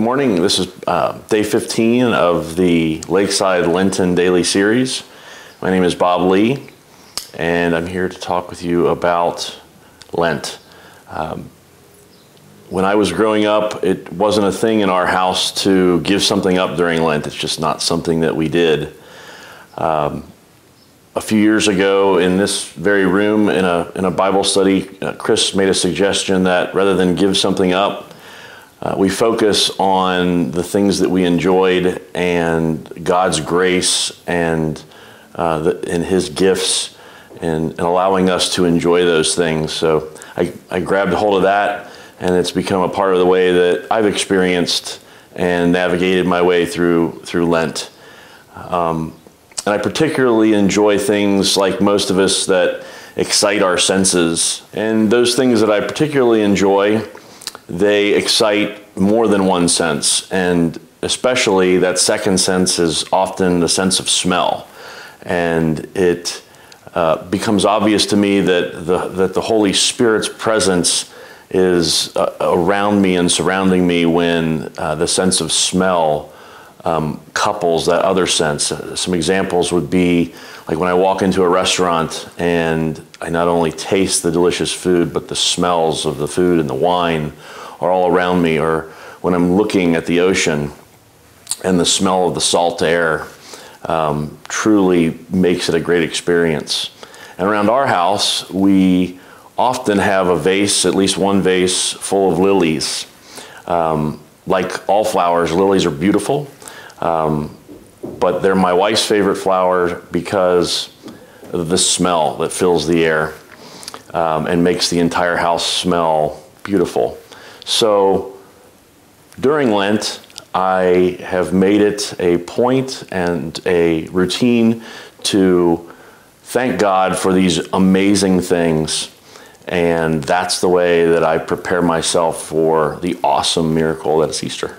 morning. This is uh, day 15 of the Lakeside Lenten Daily Series. My name is Bob Lee, and I'm here to talk with you about Lent. Um, when I was growing up, it wasn't a thing in our house to give something up during Lent. It's just not something that we did. Um, a few years ago, in this very room, in a, in a Bible study, uh, Chris made a suggestion that rather than give something up, uh, we focus on the things that we enjoyed and God's grace and, uh, the, and His gifts and, and, allowing us to enjoy those things. So I, I grabbed hold of that, and it's become a part of the way that I've experienced and navigated my way through, through Lent. Um, and I particularly enjoy things like most of us that excite our senses. And those things that I particularly enjoy they excite more than one sense. And especially that second sense is often the sense of smell. And it uh, becomes obvious to me that the, that the Holy Spirit's presence is uh, around me and surrounding me when uh, the sense of smell um, couples that other sense. Some examples would be like when I walk into a restaurant and I not only taste the delicious food, but the smells of the food and the wine are all around me, or when I'm looking at the ocean and the smell of the salt air um, truly makes it a great experience. And around our house, we often have a vase, at least one vase, full of lilies. Um, like all flowers, lilies are beautiful, um, but they're my wife's favorite flower because of the smell that fills the air um, and makes the entire house smell beautiful. So during Lent, I have made it a point and a routine to thank God for these amazing things. And that's the way that I prepare myself for the awesome miracle that is Easter.